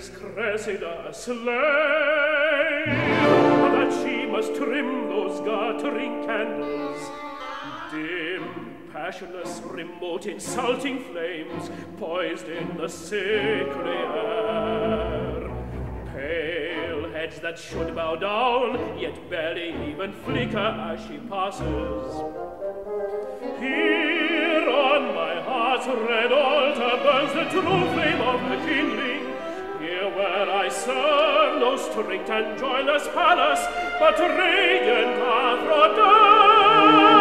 lips cressida slay that she must trim those guttering candles dim passionless remote insulting flames poised in the sickly air. Pale heads that should bow down yet barely even flicker as she passes. Here on my heart's red altar burns the true flame of the kingly where I serve no strict and joyless palace, but radiant Aphrodite.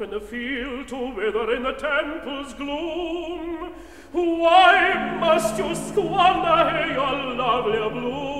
In the field to wither in the temple's gloom. Why must you squander your lovely bloom?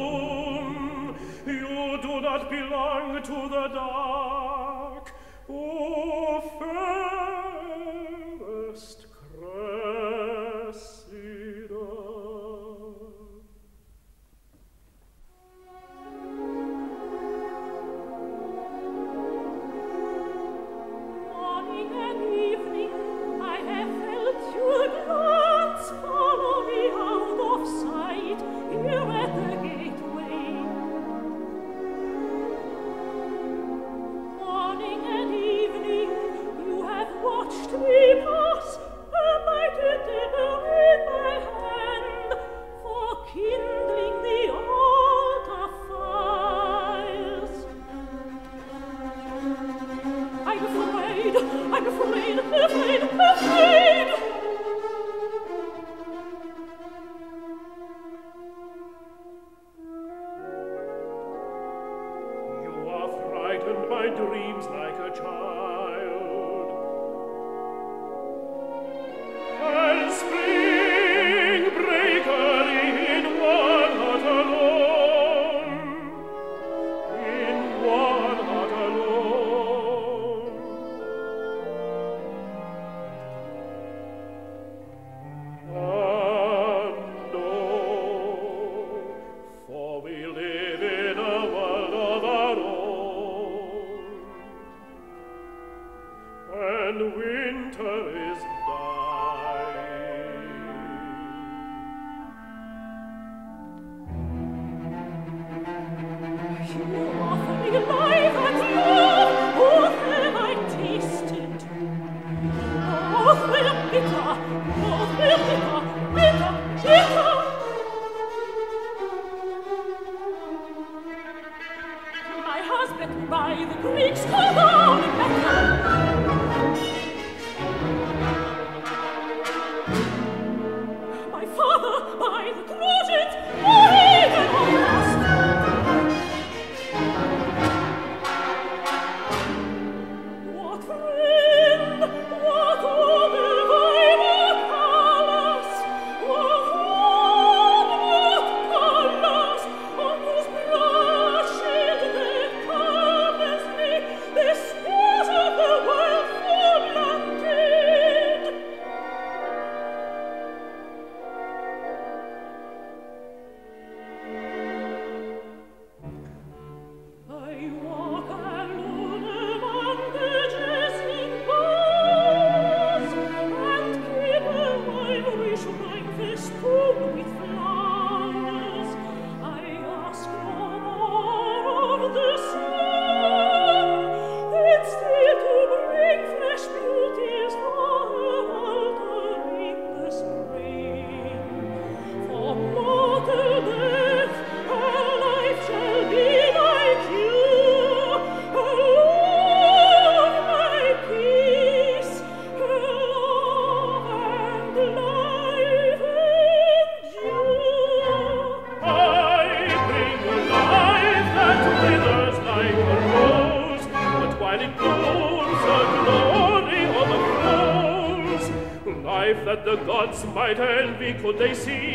amico dei sì.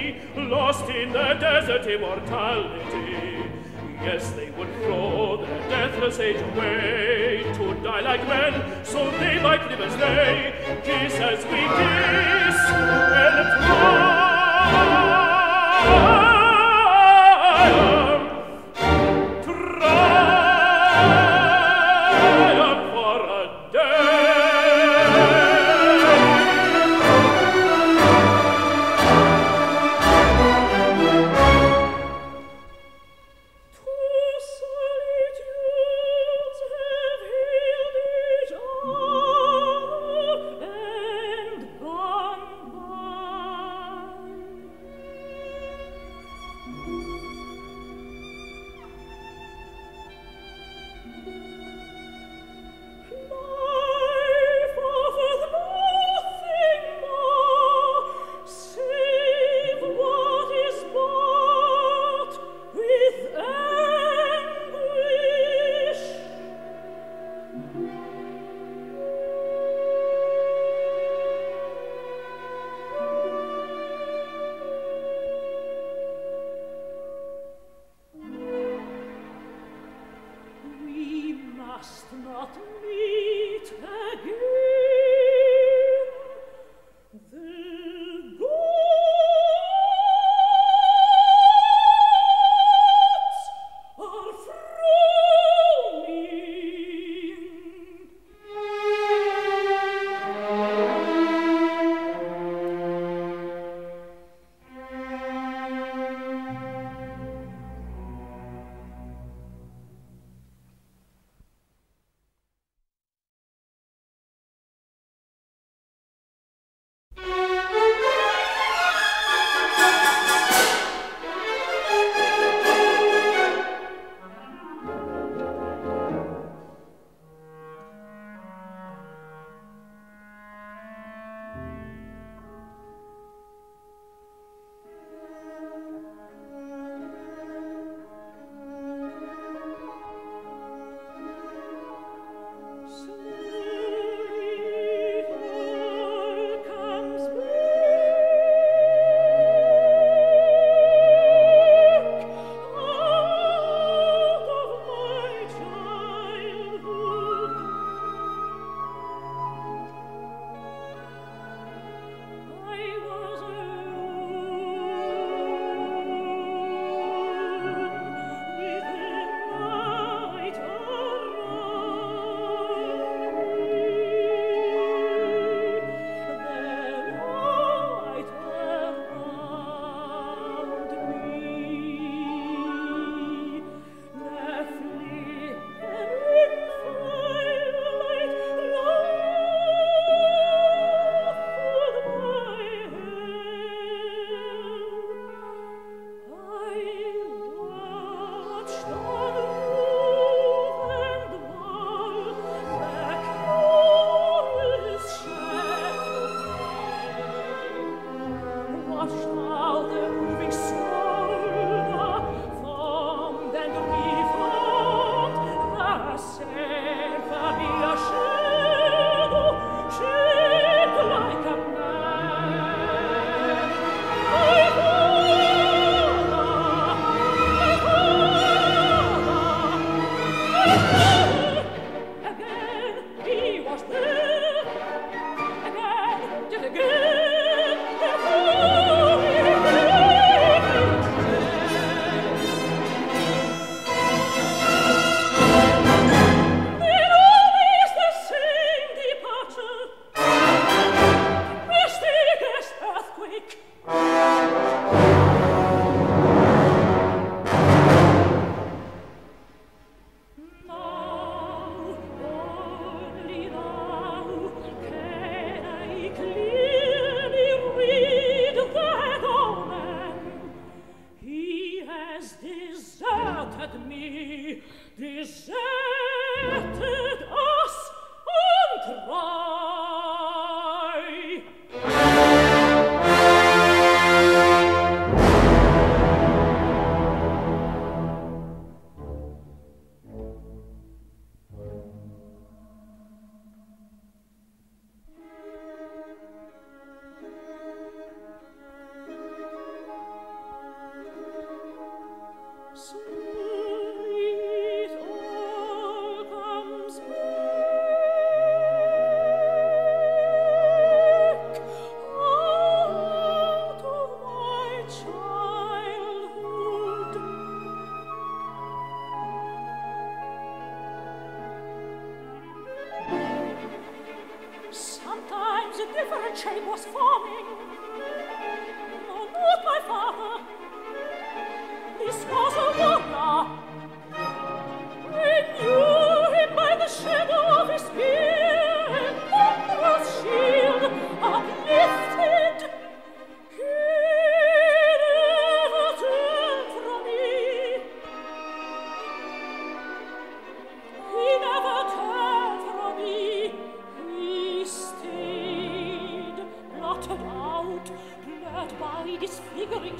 his flickering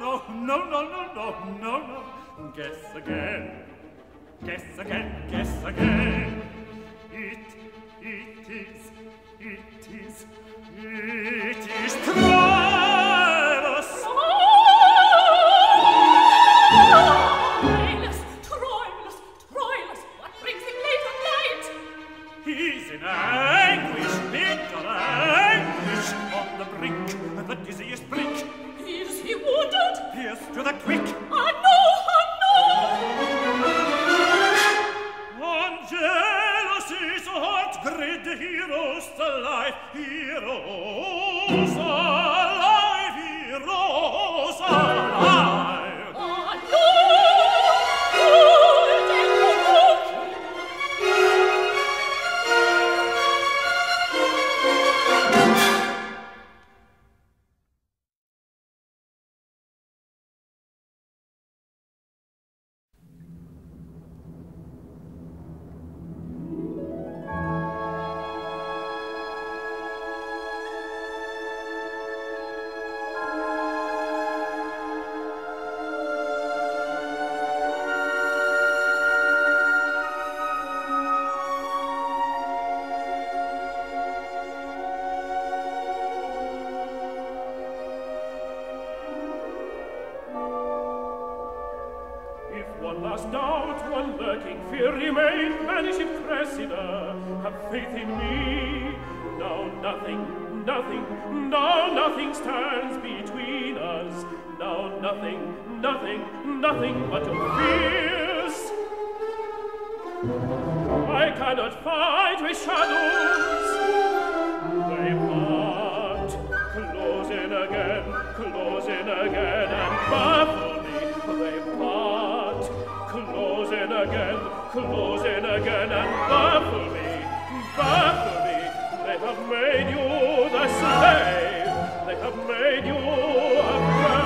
no, no, no, no, no, no, no. Guess again. Guess again, guess again. It, it is, it is, it is true. nothing, nothing, nothing but fears. I cannot fight with shadows. They part, close in again, close in again, and baffle me. They part, close in again, close in again, and baffle me, baffle me. They have made you the slave. They have made you a prey.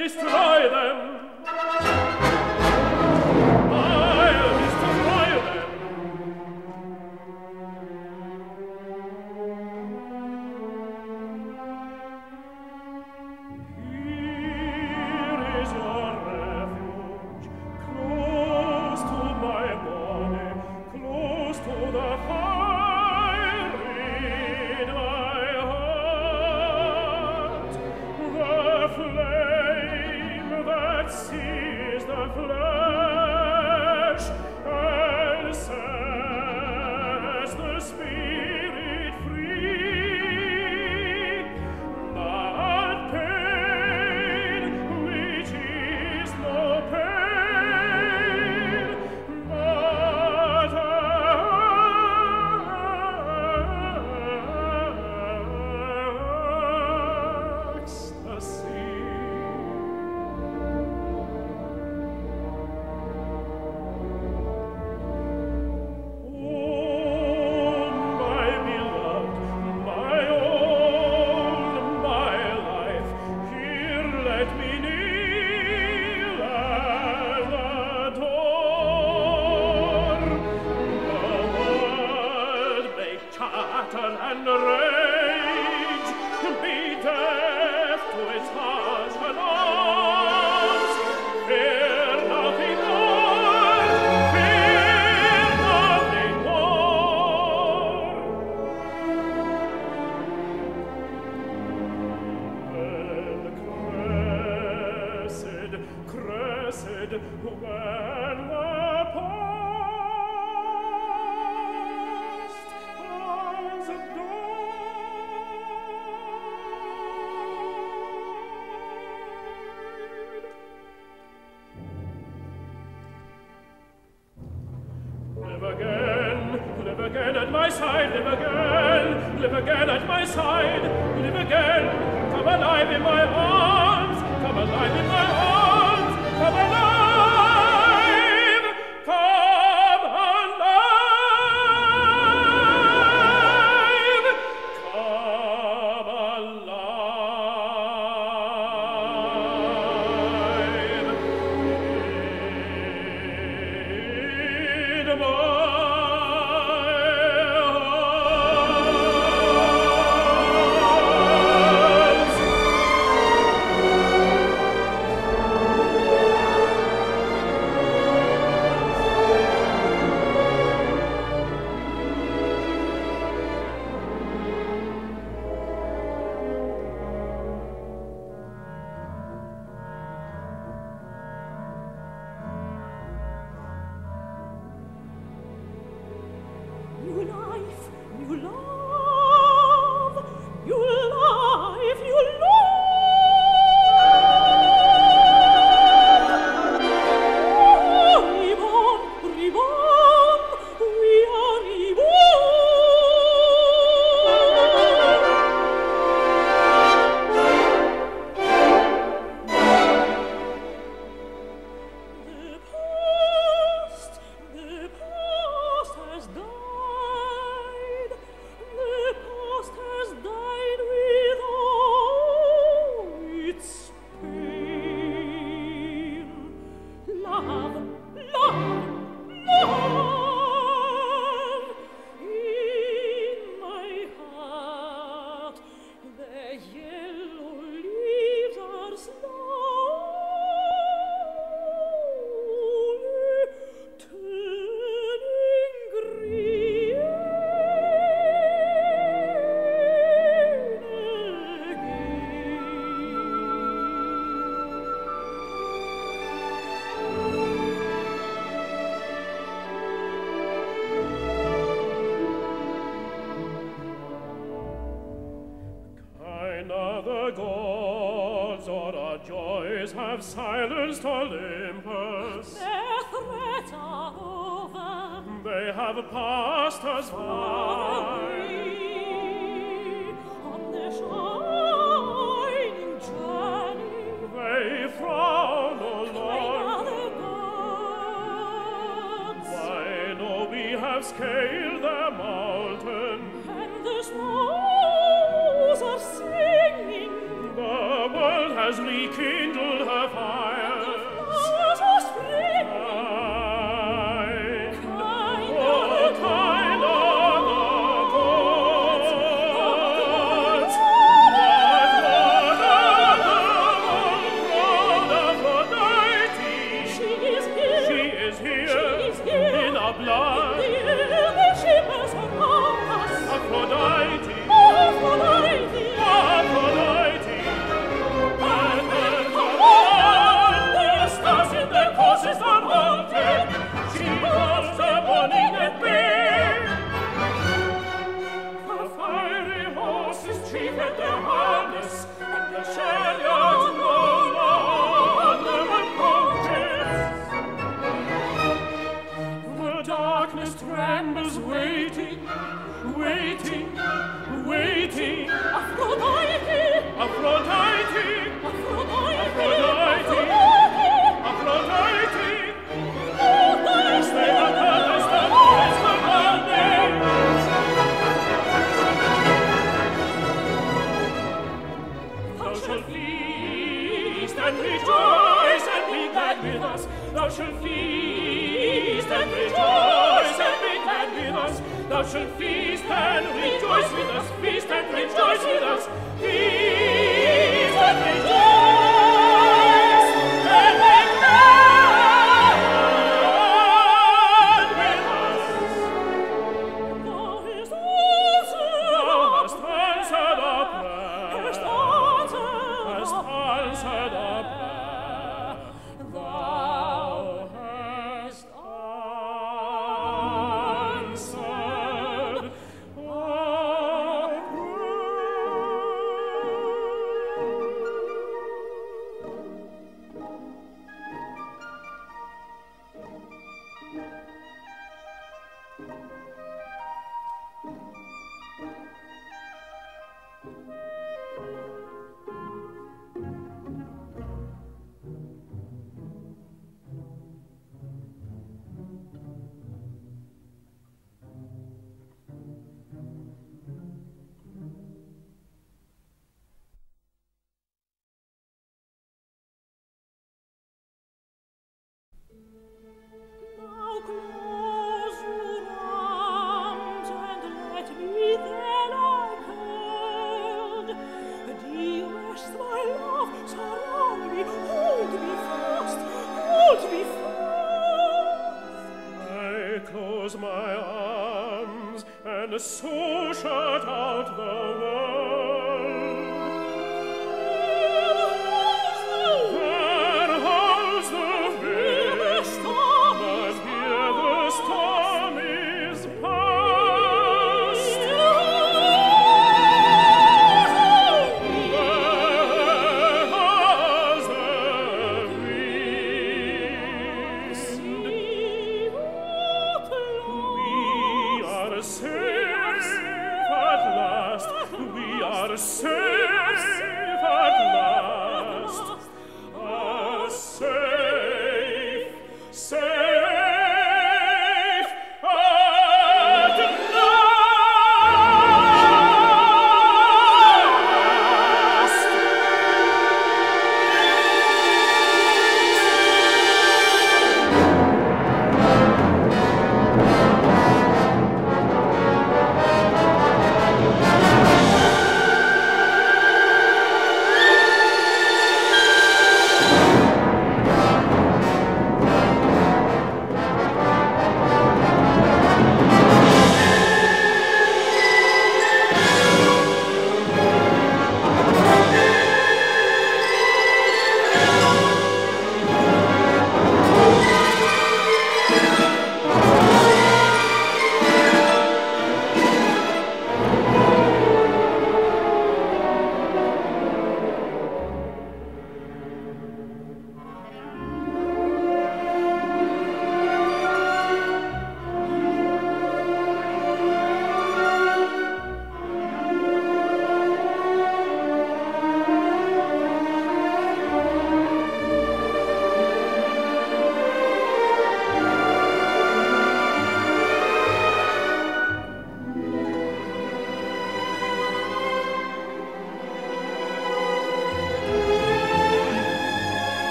destroy them pastas va. Thou shalt feast and rejoice with us, feast and rejoice with us, feast! Amen. darkness so shut out the.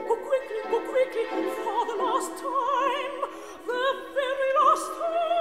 quickly, go quickly, for the last time, the very last time.